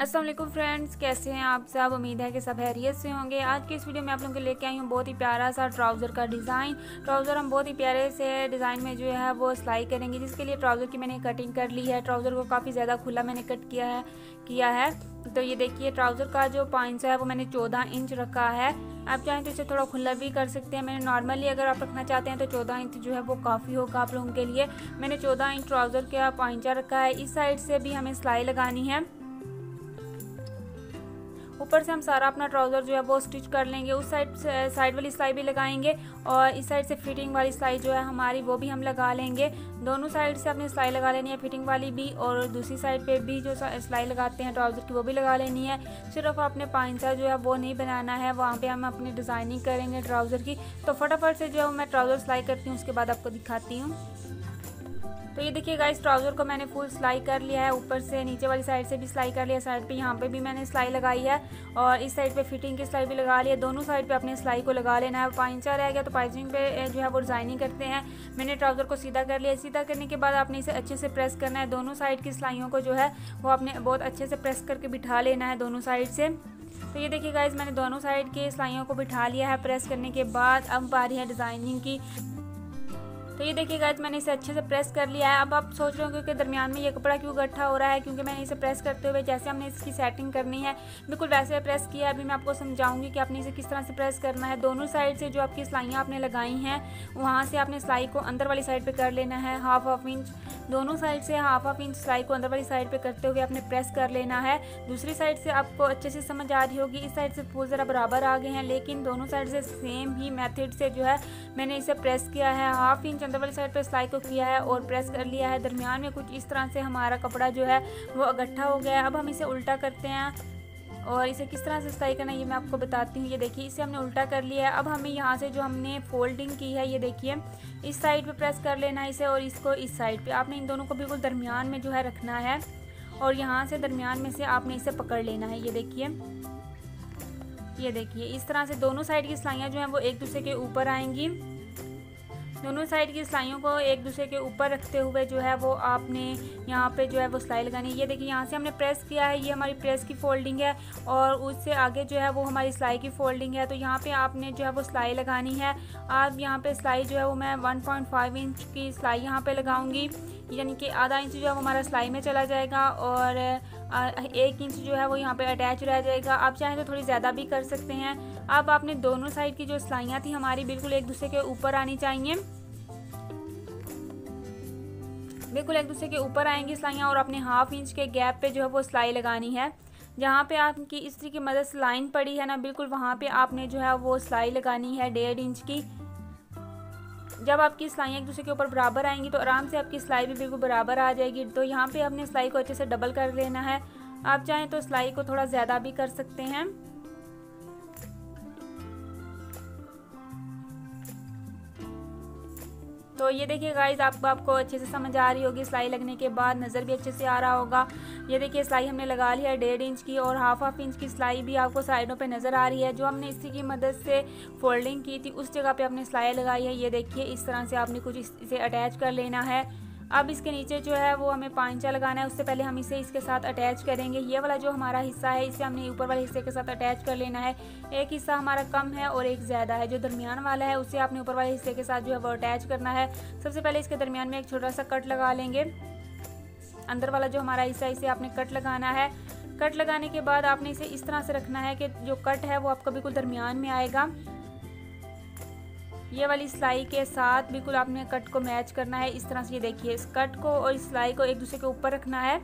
Aslam friends, कैसे हैं आप सब? उम्मीद है कि सब हैरियत से होंगे। आज के इस वीडियो में आप लोगों के लेके आई हूँ बहुत ही प्यारा सा ट्राउज़र का डिज़ाइन। ट्राउज़र हम बहुत ही प्यारे से डिज़ाइन में जो है वो सिलाई करेंगे, जिसके लिए ट्राउज़र की मैंने कटिंग कर ली है। ट्राउज़र को काफ़ी ज़्यादा खुला मैंने कट किया है किया है। तो ये देखिए, ट्राउज़र का जो पाइंस है वो मैंने चौदह इंच रखा है। आप चाहें तो इसे थोड़ा खुला भी कर सकते हैं। मैंने नॉर्मली अगर आप रखना चाहते हैं तो चौदह इंच जो है वो काफ़ी होगा आप लोगों के लिए। मैंने चौदह इंच ट्राउज़र का पाइंचा रखा है। इस साइड से भी हमें सिलाई लगानी है। ऊपर से हम सारा अपना ट्राउज़र जो है वो स्टिच कर लेंगे। उस साइड से साइड वाली सिलाई भी लगाएँगे और इस साइड से फिटिंग वाली सिलाई जो है हमारी वो भी हम लगा लेंगे। दोनों साइड से अपनी सिलाई लगा लेनी है फिटिंग वाली भी और दूसरी साइड पे भी जो सिलाई लगाते हैं ट्राउज़र की वो भी लगा लेनी है। सिर्फ़ अपने पाइंसा जो है वो नहीं बनाना है, वहाँ पर हम अपनी डिज़ाइनिंग करेंगे ट्राउज़र की। तो फटाफट से जो है मैं ट्राउज़र सिलाई करती हूँ, उसके बाद आपको दिखाती हूँ। तो ये देखिएगा इस ट्राउज़र को मैंने फुल सिलाई कर लिया है, ऊपर से नीचे वाली साइड से भी सिलाई कर लिया साइड पे यहाँ पे भी मैंने सिलाई लगाई है और इस साइड पे फिटिंग की सिलाई भी लगा ली है, दोनों साइड पे अपने सिलाई को लगा लेना है। पाइंचा रह गया तो पाइचिंग पे जो है वो डिज़ाइनिंग करते हैं। मैंने ट्राउज़र को सीधा कर लिया, सीधा करने के बाद आपने इसे अच्छे से प्रेस करना है। दोनों साइड की सिलाइयों को जो है, वो आपने बहुत अच्छे से प्रेस करके बिठा लेना है दोनों साइड से। तो ये देखिए गाइज़ मैंने दोनों साइड के सिलाइयों को बिठा लिया है प्रेस करने के बाद अब बारी है डिज़ाइनिंग की। तो ये देखिए गाइज़ मैंने इसे अच्छे से प्रेस कर लिया है। अब आप सोच रहे हो कि दरमियान में ये कपड़ा क्यों इकट्ठा हो रहा है? क्योंकि मैंने इसे प्रेस करते हुए जैसे हमने इसकी सेटिंग करनी है, बिल्कुल वैसे प्रेस किया अभी मैं आपको समझाऊँगी कि आपने इसे किस तरह से प्रेस करना है। दोनों साइड से जो आपकी सिलाइयाँ आपने लगाई हैं, वहाँ से आपने सिलाई को अंदर वाली साइड पर कर लेना है। हाफ़ हाफ़ इंच दोनों साइड से हाफ़ हाफ़ इंच सिलाई को अंदर वाली साइड पे करते हुए आपने प्रेस कर लेना है। दूसरी साइड से आपको अच्छे से समझ आ रही होगी, इस साइड से फूल ज़रा बराबर आ गए हैं, लेकिन दोनों साइड से सेम ही मेथड से जो है मैंने इसे प्रेस किया है। हाफ़ इंच अंदर वाली साइड पर सिलाई को किया है और प्रेस कर लिया है। दरमियान में कुछ इस तरह से हमारा कपड़ा जो है वो इकट्ठा हो गया है। अब हम इसे उल्टा करते हैं। और इसे किस तरह से सिलाई करना है, ये मैं आपको बताती हूँ। ये देखिए, इसे हमने उल्टा कर लिया है। अब हमें यहाँ से जो हमने फोल्डिंग की है, ये देखिए, इस साइड पे प्रेस कर लेना है इसे और इसको इस साइड पे। आपने इन दोनों को बिल्कुल दरमियान में जो है रखना है और यहाँ से दरमियान में से आपने इसे पकड़ लेना है। ये देखिए ये देखिए, इस तरह से दोनों साइड की सिलाइयाँ जो हैं, वो एक दूसरे के ऊपर आएँगी। दोनों साइड की सिलाइयों को एक दूसरे के ऊपर रखते हुए जो है वो आपने यहाँ पे जो है वो सिलाई लगानी है। ये देखिए, यहाँ से हमने प्रेस किया है, ये हमारी प्रेस की फोल्डिंग है और उससे आगे जो है वो हमारी सिलाई की फोल्डिंग है। तो यहाँ पे आपने जो है वो सिलाई लगानी है। आप यहाँ पे सिलाई जो है वो मैं 1.5 इंच की सिलाई यहाँ पे लगाऊँगी। यानी कि आधा इंच जो है वो हमारा सिलाई में चला जाएगा और एक इंच जो है वो यहाँ पे अटैच रह जाएगा। आप चाहें तो थोड़ी ज़्यादा भी कर सकते हैं। अब आपने दोनों साइड की जो सिलाइयाँ थी, हमारी बिल्कुल एक दूसरे के ऊपर आनी चाहिए। बिल्कुल एक दूसरे के ऊपर आएँगी सिलाइयाँ और अपने हाफ़ इंच के गैप पे जो है वो सिलाई लगानी है। जहाँ पे आपकी इस्त्री की मदद से लाइन पड़ी है ना, बिल्कुल वहाँ पे आपने जो है वो सिलाई लगानी है डेढ़ इंच की। जब आपकी सिलाइयाँ एक दूसरे के ऊपर बराबर आएँगी तो आराम से आपकी सिलाई भी बिल्कुल बराबर आ जाएगी। तो यहाँ पे आपने सिलाई को अच्छे से डबल कर लेना है। आप चाहें तो सिलाई को थोड़ा ज़्यादा भी कर सकते हैं। तो ये देखिए गाइज़ आपको आपको अच्छे से समझ आ रही होगी, सिलाई लगने के बाद नज़र भी अच्छे से आ रहा होगा। ये देखिए सिलाई हमने लगा ली है डेढ़ इंच की और हाफ़ हाफ़ इंच की सिलाई भी आपको साइडों पे नज़र आ रही है। जो हमने इसी की मदद से फोल्डिंग की थी, उस जगह पे आपने सिलाई लगाई है। ये देखिए इस तरह से आपने कुछ इसे अटैच कर लेना है। अब इसके नीचे जो है वो हमें पांचा लगाना है। उससे पहले हम इसे इसके साथ अटैच करेंगे। ये वाला जो हमारा हिस्सा है, इसे हमने ऊपर वाले हिस्से के साथ अटैच कर लेना है। एक हिस्सा हमारा कम है और एक ज़्यादा है। जो दरमियान वाला है, उसे आपने ऊपर वाले हिस्से के साथ जो है वो अटैच करना है। सबसे पहले इसके दरमियान में एक छोटा सा कट लगा लेंगे। अंदर वाला जो हमारा हिस्सा है, इसे आपने कट लगाना है। कट लगाने के बाद आपने इसे इस तरह से रखना है कि जो कट है वो आपका बिल्कुल दरमियान में आएगा। ये वाली सिलाई के साथ बिल्कुल आपने कट को मैच करना है। इस तरह से ये देखिए, इस कट को और इस सिलाई को एक दूसरे के ऊपर रखना है।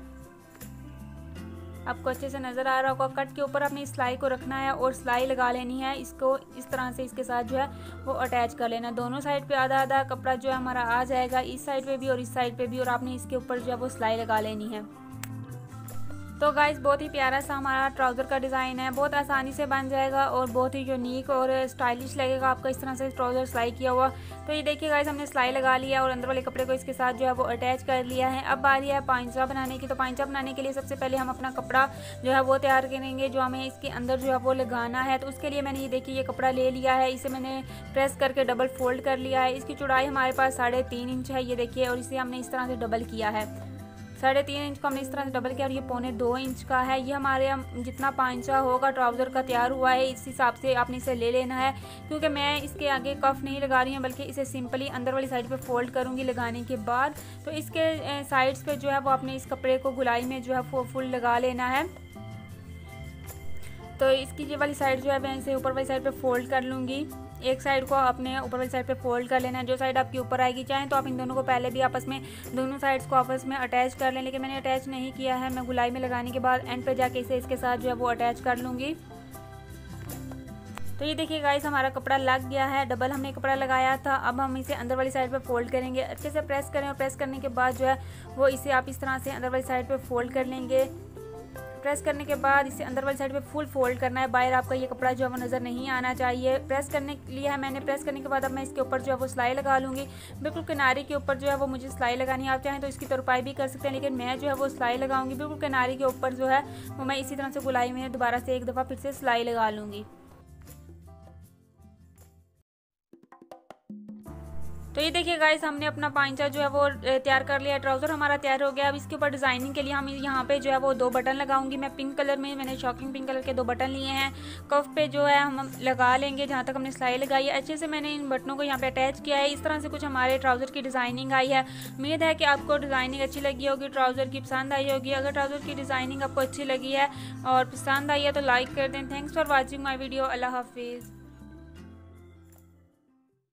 आपको अच्छे से नज़र आ रहा होगा, कट के ऊपर अपनी सिलाई को रखना है और सिलाई लगा लेनी है। इसको इस तरह से इसके साथ जो है वो अटैच कर लेना। दोनों साइड पे आधा आधा कपड़ा जो है हमारा आ जाएगा, इस साइड पे भी और इस साइड पे भी और आपने इसके ऊपर जो है वो सिलाई लगा लेनी है। तो गाइस बहुत ही प्यारा सा हमारा ट्राउज़र का डिज़ाइन है। बहुत आसानी से बन जाएगा और बहुत ही यूनिक और स्टाइलिश लगेगा। आपका इस तरह से ट्राउज़र सिलाई किया हुआ। तो ये देखिए गाइस हमने सिलाई लगा लिया और अंदर वाले कपड़े को इसके साथ जो है वो अटैच कर लिया है। अब आ रही है पांचा बनाने की। तो पांचा बनाने के लिए सबसे पहले हम अपना कपड़ा जो है वो तैयार करेंगे, जो हमें इसके अंदर जो है वो लगाना है। तो उसके लिए मैंने ये देखिए, ये कपड़ा ले लिया है। इसे मैंने प्रेस करके डबल फोल्ड कर लिया है। इसकी चौड़ाई हमारे पास साढ़े तीन इंच है, ये देखिए, और इसे हमने इस तरह से डबल किया है। साढ़े तीन इंच को हमने इस तरह से डबल किया और ये पौने दो इंच का है। ये हमारे जितना पाँचा होगा ट्राउज़र का तैयार हुआ है, इस हिसाब से आपने इसे ले लेना है। क्योंकि मैं इसके आगे कफ नहीं लगा रही हूँ, बल्कि इसे सिंपली अंदर वाली साइड पर फोल्ड करूँगी लगाने के बाद। तो इसके साइड्स पर जो है वो अपने इस कपड़े को गुलाई में जो है वो फुल लगा लेना है। तो इसकी ये वाली साइड जो है मैं इसे ऊपर वाली साइड पे फोल्ड कर लूँगी। एक साइड को अपने ऊपर वाली साइड पे फोल्ड कर लेना है। जो साइड आपकी ऊपर आएगी, चाहें तो आप इन दोनों को पहले भी आपस में, दोनों साइड्स को आपस में अटैच कर लें, लेकिन मैंने अटैच नहीं किया है। मैं गुलाई में लगाने के बाद एंड पे जाके इसे, इसके साथ जो है वो अटैच कर लूँगी। तो ये देखिए गाइस हमारा कपड़ा लग गया है। डबल हमने कपड़ा लगाया था। अब हम इसे अंदर वाली साइड पे फोल्ड करेंगे। अच्छे से प्रेस करें और प्रेस करने के बाद जो है वो इसे आप इस तरह से अंदर वाली साइड पे फोल्ड कर लेंगे। प्रेस करने के बाद इसे अंदर वाली साइड पे फुल फोल्ड करना है। बाहर आपका ये कपड़ा जो है वो नज़र नहीं आना चाहिए। प्रेस करने के लिए है, मैंने प्रेस करने के बाद अब मैं इसके ऊपर जो है वो सिलाई लगा लूँगी। बिल्कुल किनारे के ऊपर जो है वो मुझे सिलाई लगानी आप चाहें तो इसकी तरपाई भी कर सकते हैं, लेकिन मैं जो है वो सिलाई लगाऊँगी। बिल्कुल किनारे के ऊपर जो है वो मैं इसी तरह से गुलाई में दोबारा से एक दफ़ा फिर से सिलाई लगा लूँगी। तो ये देखिए गाइस हमने अपना पांचा जो है वो तैयार कर लिया ट्राउज़र। हमारा तैयार हो गया। अब इसके ऊपर डिज़ाइनिंग के लिए हम यहाँ पे जो है वो दो बटन लगाऊँगी। मैं पिंक कलर में, मैंने शॉकिंग पिंक कलर के दो बटन लिए हैं। कफ पे जो है हम लगा लेंगे, जहाँ तक हमने सिलाई लगाई है। अच्छे से मैंने इन बटनों को यहाँ पे अटैच किया है। इस तरह से कुछ हमारे ट्राउज़र की डिज़ाइनिंग आई है। उम्मीद है कि आपको डिज़ाइनिंग अच्छी लगी होगी, ट्राउज़र की पसंद आई होगी। अगर ट्राउज़र की डिज़ाइनिंग आपको अच्छी लगी है और पसंद आई है तो लाइक कर दें। Thanks for watching my video अल्लाह हाफिज़।